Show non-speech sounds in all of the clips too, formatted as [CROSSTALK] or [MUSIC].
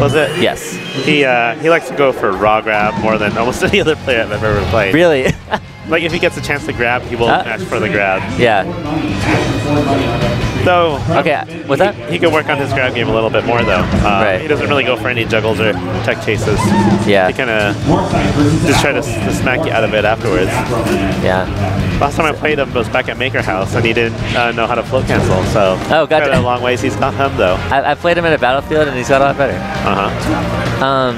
Was it? Yes. He uh, he likes to go for raw grab more than almost [LAUGHS] any other player I've ever played. Really? Like if he gets a chance to grab, he will Uh, match for the grab. yeah. Though Okay. What's that? he could work on his grab game a little bit more though. Uh, Right. He doesn't really go for any juggles or tech chases. Yeah. He kind of just try to, to smack you out of it afterwards. Yeah. Last time I played him was back at Maker House, and he didn't uh, know how to float cancel. So Oh, gotcha. quite a long ways he's got him though. I, I played him in a battlefield and he's got a lot better. Uh huh. Um,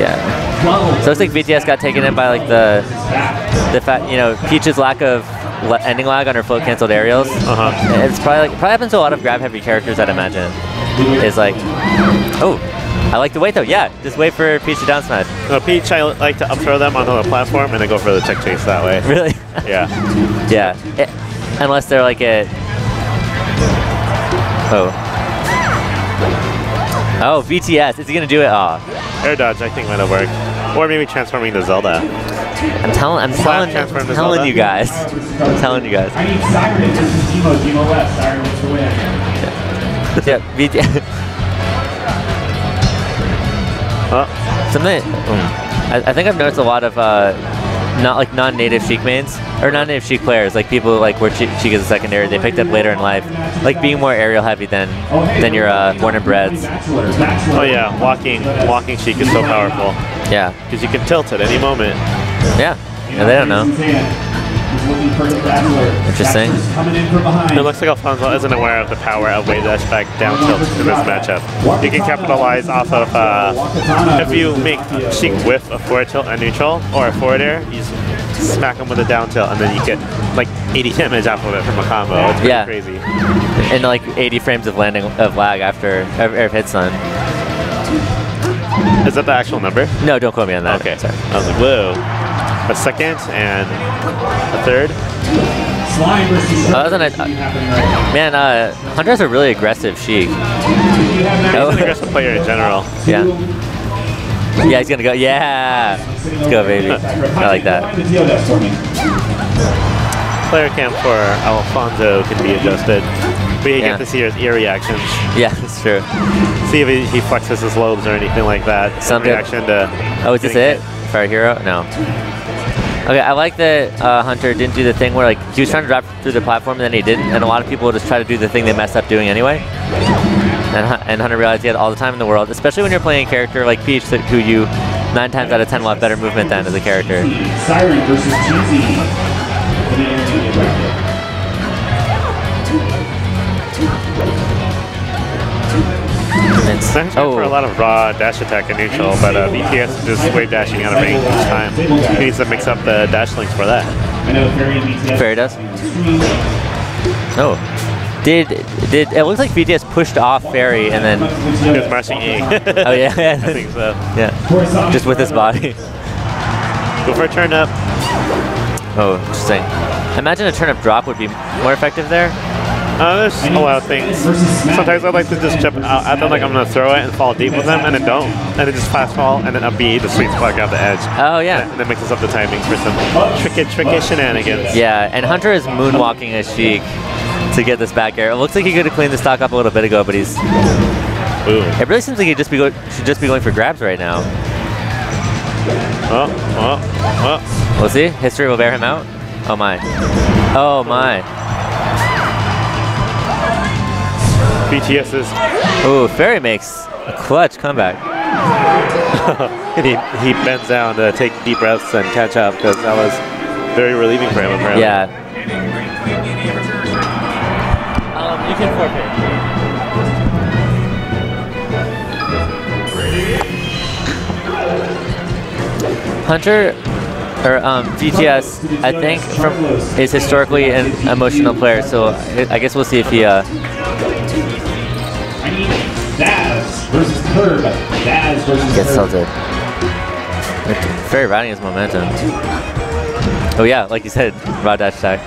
yeah. So it's like VTS got taken in by like the the fact you know Peach's lack of ending lag on her float canceled aerials. Uh huh. It's probably like, probably happens to a lot of grab heavy characters. I'd imagine. Is like, oh, I like to wait though. Yeah, just wait for Peach to down smash. No, Peach, I like to up throw them onto the platform and then go for the tech chase that way. Really? [LAUGHS] Yeah. yeah. It- unless they're like a. Oh. Oh, VTS. Is he gonna do it? Oh, Air dodge, I think might have worked. Or maybe transforming to Zelda. I'm telling, I'm telling, I'm to telling you guys. I'm telling you guys. I need Siren versus Demo, Demo left. Siren wins the win. [LAUGHS] Yeah, VTS. [LAUGHS] Oh, Something. mm, I, I think I've noticed a lot of uh, not like non-native Sheik mains or non-native Sheik players, like people like where Sheik Sheik is a secondary, they picked up later in life, like being more aerial heavy than than your uh, born and breds. Bachelor, Bachelor. oh yeah, walking walking Sheik is so powerful Yeah, because you can tilt at any moment. Yeah, yeah. They don't know. Interesting. Coming in from. It looks like Alfonso isn't aware of the power of wave dash back down tilt in this matchup. You can capitalize off of uh, if you make Sheik whiff a forward tilt and neutral or a forward air, you just smack him with a down tilt and then you get like 80 [LAUGHS] damage off of it from a combo. It's pretty Yeah. crazy. And like 80 frames of landing of lag after every hit stun. Is that the actual number? No, don't quote me on that. Okay. Sorry. I was like, whoa. A second and a third. Versus Oh, that was a nice- happening right now. Man, uh, Hunter has a really aggressive Sheik. Have He's Oh. an aggressive player in general. Yeah. Yeah, he's gonna go. Yeah. Let's go, baby. I like that. Find the deal desk for me. Player camp for Alfonso can be adjusted. But you Yeah. get to see his ear reactions. Yeah, that's true. See if he, he flexes his lobes or anything like that. Some reaction to. Oh, is this it for our hero? No. Okay, I like that uh, Hunter didn't do the thing where like he was trying to drop through the platform and then he didn't, and a lot of people just try to do the thing they messed up doing anyway. And, and Hunter realized he had all the time in the world, especially when you're playing a character like Peach, who you nine times out of ten will have better movement than as a character. Siren versus. In the intermediate bracket. It's- Thanks for a oh, lot of raw dash attack and neutral, but uh, VTS is just wave dashing out of range each time. He needs to mix up the dash links for that. I know Fairy and VTS. Fairy does? oh. Did did it looks like VTS pushed off Fairy and then He was mashing E. [LAUGHS] oh yeah [LAUGHS] I think so. yeah just with his body. Go for a turnip. Oh, interesting. Imagine a turnip drop would be more effective there. Uh, there's a lot of things. Sometimes I like to just jump out at them like I'm gonna throw it and fall deep with them, and then don't, and then just fast fall, and then up B, the sweet spot out the edge. Oh yeah. And then mixes up the timing for some tricky, tricky shenanigans. Yeah, and Hunter is moonwalking his Sheik to get this back air. It looks like he could have cleaned the stock up a little bit ago, but he's. Ooh. It really seems like he just be go, should just be going for grabs right now. Oh, oh, oh. We'll see. History will bear him out. Oh my. Oh my. VTS is. Ooh, Fairy makes a clutch comeback. and [LAUGHS] he, he bends down to take deep breaths and catch up because that was very relieving for him apparently. Yeah. Um, you can forfeit. Hunter or um, VTS, I think from is historically an emotional player, so I I guess we'll see if he. Uh, Daz versus Curb. Daz versus gets Curb. tilted. Fairy riding his momentum. Oh yeah, like you said, raw dash attack.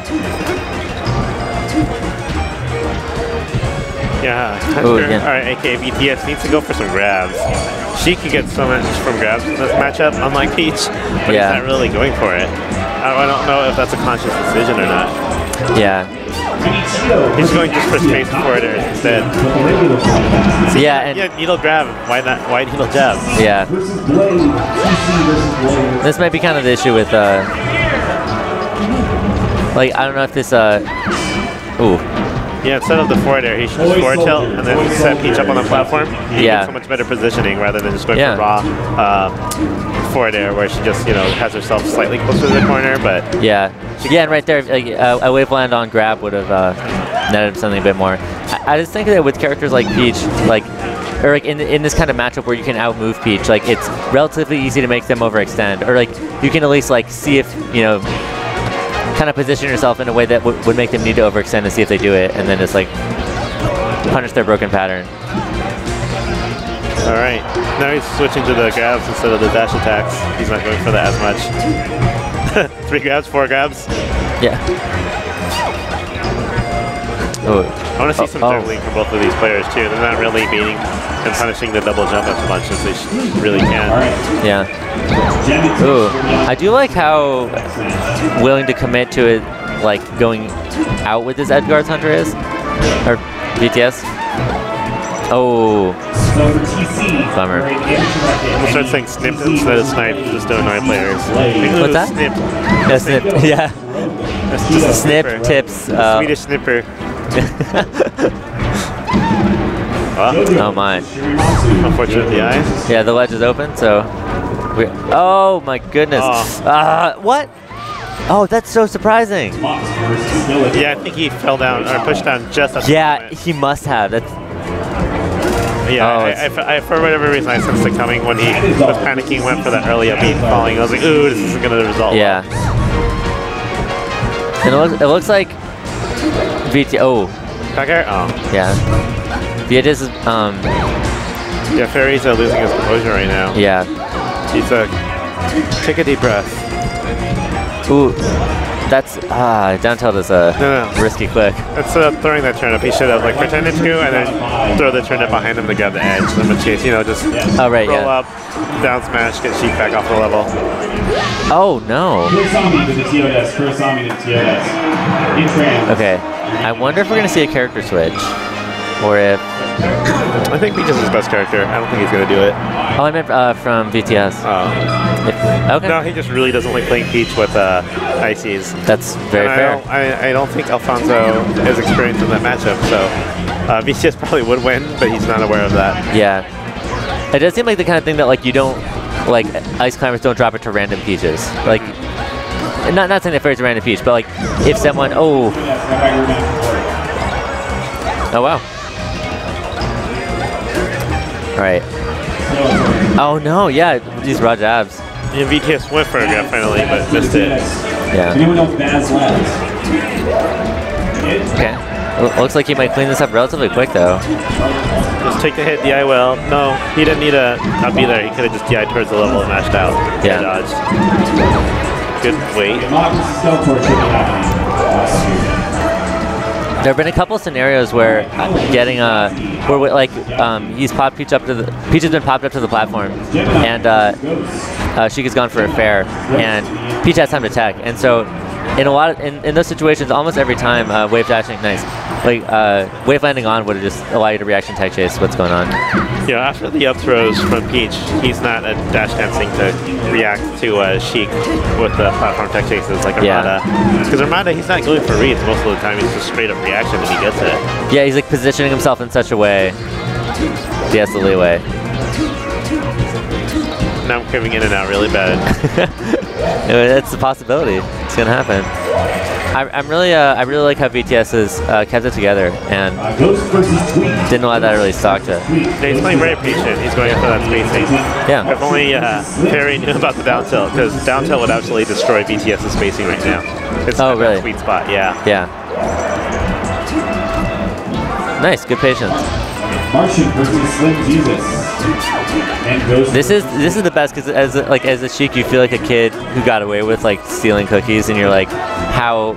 Yeah. Ooh, Hunter, yeah. All right, aka VTS needs to go for some grabs. She could get so much from grabs in this matchup, unlike Peach, but Yeah. he's not really going for it. I I don't know if that's a conscious decision or not. Yeah. He's going just for space forwarders instead. Yeah, and Yeah, needle grab. Why not? Why needle jab? yeah. Versus Blade. TC versus Blade. This might be kind of the issue with uh like I don't know if this uh ooh. Yeah, instead of the forward air, he should just forward tilt and then set Peach up on the platform. He Yeah. so much better positioning rather than just going Yeah. for raw uh, forward air where she just, you know, has herself slightly closer to the corner, but Yeah. Yeah, and right there like uh, a wave land on grab would have uh netted something a bit more. I, I just think that with characters like Peach, like or like in, in this kind of matchup where you can outmove Peach, like it's relatively easy to make them overextend, or like you can at least like see if you know kind of position yourself in a way that would would make them need to overextend and see if they do it, and then just like punish their broken pattern. all right. Now he's switching to the grabs instead of the dash attacks. He's not going for that as much. [LAUGHS] Three grabs, four grabs. Yeah. Oh, I want to see Oh, some oh. juggling from both of these players too. They're not really beating and punishing the double jump as much as they really can. Yeah. Ooh, I do like how willing to commit to it, like going out with this edge guards Hunter is, or VTS. Oh, Bummer. for a damage record, We'll start saying snip instead of snipe just to annoy players. What's that? Snip. [LAUGHS] yeah, snip, yeah, just snip tips. Uh, Swedish snipper. Well, oh my, unfortunately, I. yeah, the ledge is open, so. We, oh my goodness. Oh. Uh, what? Oh, that's so surprising. Mox versus Village. Yeah, I think he fell down or pushed down just at the Yeah, he must have. That's Yeah, Oh, I, I, I, for whatever reason, I sensed it coming when he was panicking, went for that early up beat falling. I was like, ooh, this isn't going to result. yeah. And it looks, it looks like VT. Oh, Back air? Oh. yeah. VTS is um Yeah, Fairy's uh, losing his composure right now. yeah. He's uh, take a deep breath. Ooh, that's ah down tilt is a No, no. risky click. That's uh, throwing that turnip. He should have like pretended to and then throw the turnip behind him to grab the edge. Then would chase, you know, just Oh right, roll yeah. up, down smash, get Sheik back off the level. Oh no. Kurosami to the TOS. Kurosami to the TOS. In trans. Okay, I wonder if we're gonna see a character switch, or if I think Peach is his best character. I don't think he's gonna do it. oh I meant uh, from VTS. Oh. If, okay, No, he just really doesn't like playing Peach with uh, Ices. that's very And I fair. don't, I, I don't think Alfonso is experienced in that matchup, so uh, probably would win, but he's not aware of that. Yeah, it does seem like the kind of thing that like you don't like ice climbers don't drop it to random peaches. Like, not not saying that fair to random peach, but like if someone oh oh wow. All right. Oh no, yeah, these raw jabs. Yeah, VTS went for a grab finally, but missed it. Yeah. Anyone know Baz Labs? Okay. L- looks like he might clean this up relatively quick though. Just take the hit, DI well. No, he didn't need a, a be there. He could have just DI towards the level and mashed out. Yeah. Dodged. Good happening. There have been a couple scenarios where getting a where like um, he's popped Peach up to the Peach has been popped up to the platform, and uh, uh, Sheik has gone for a fair, and Peach has time to tech, and so in a lot of in, in those situations, almost every time uh, wave dashing, nice, like uh, wave landing on would have just allow you to reaction tech chase what's going on. Yeah, after the up throws from Peach, he's not a dash dancing to react to uh, Sheik with the platform tech chases like Yeah. Armada. Because Armada, he's not going for reads most of the time. He's just straight up reaction and he gets it. Yeah, he's like positioning himself in such a way. He has the leeway. Now I'm curving in and out really bad. [LAUGHS] It's a possibility. It's gonna happen. I, I'm really, uh, I really like how VTS has uh, kept it together, and Ghost versus Tweet. didn't how that really stalked it. Yeah, he's playing very patient. He's going for that spacing. Yeah. If only uh, Fairy knew about the down tilt, because down tilt would absolutely destroy VTS's spacing right now. It's Oh, really? sweet spot, yeah. Yeah. Nice, good patience. Martian versus Slim Jesus. And Ghost. This is this is the best because as a, like as a sheik, you feel like a kid who got away with like stealing cookies, and you're like, how,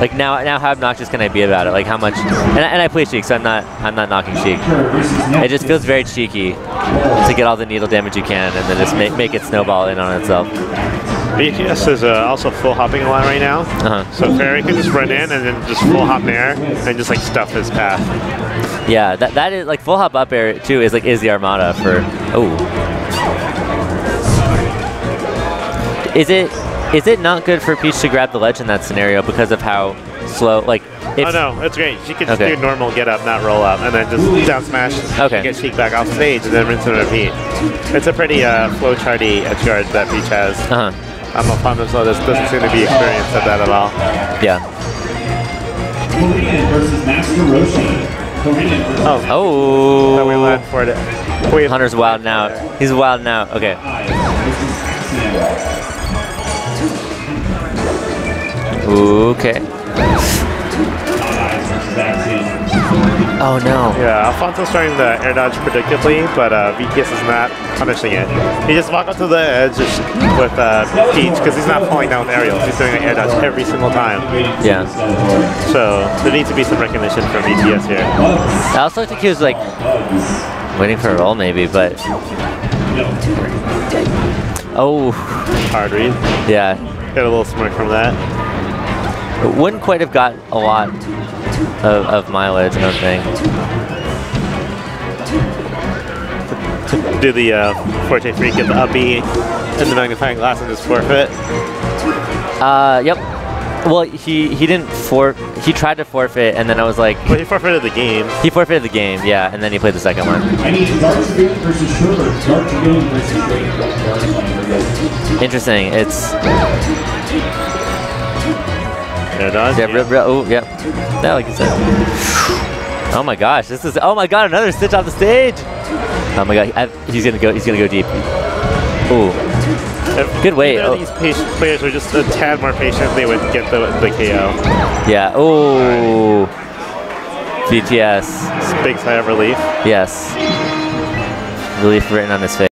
like now now how obnoxious can I be about it? Like how much? And, I- and I play sheik, so I'm not I'm not knocking sheik. versus It just feels very cheeky to get all the needle damage you can, and then just make make it snowball in on itself. VTS is uh, also full hopping a lot right now. Uh-huh. So Fairy can just run in and then just full hop nair and just like stuff his path. Yeah, that that is like full hop up air too is like is the armada for oh. Is it is it not good for Peach to grab the ledge in that scenario because of how slow like if oh no, it's great. She can just Okay. do normal get up, not roll up, and then just down smash, Okay. get Sheik back off stage, and then rinse and repeat. It's a pretty uh, flowcharty edge guard that Peach has. uh-huh. I'm a fan so this doesn't seem to be experienced at that at all. Yeah. Versus Master Roshi. Oh, Oh. so we land for it. Wait, Hunter's wilding out. He's wild now. Okay. Okay. Oh no. Yeah, Alfonso's trying the air dodge predictably, but uh, VTS is not punishing it. He just walked up to the edge with uh, Peach because he's not falling down aerials. He's doing an air dodge every single time. Yeah. So there needs to be some recognition from VTS here. I also think he was like waiting for a roll maybe, but oh Hard read. yeah. Get a little smirk from that. Wouldn't quite have got a lot of, of mileage, I don't think. Do the uh, Forte Freak, get the up B and the magnifying glass and just forfeit. Uh, yep. Well, he he didn't for he tried to forfeit, and then I was like, But he forfeited the game. he forfeited the game, yeah, and then he played the second one. I need versus Sherbert. Dark Dragoon versus Drake. Dark Dragoon. Interesting. It's Air dodge. yeah, real, real, oh, yep. Yeah, like you said. [SIGHS] Oh my gosh, this is oh my god, another stitch off the stage. Oh my god, I, he's gonna go. He's gonna go deep. Ooh, If Good either Oh. these patient players were just a tad more patient, they would get the, the KO. yeah. Ooh, VTS. Big sigh of relief. Yes. Relief written on his face.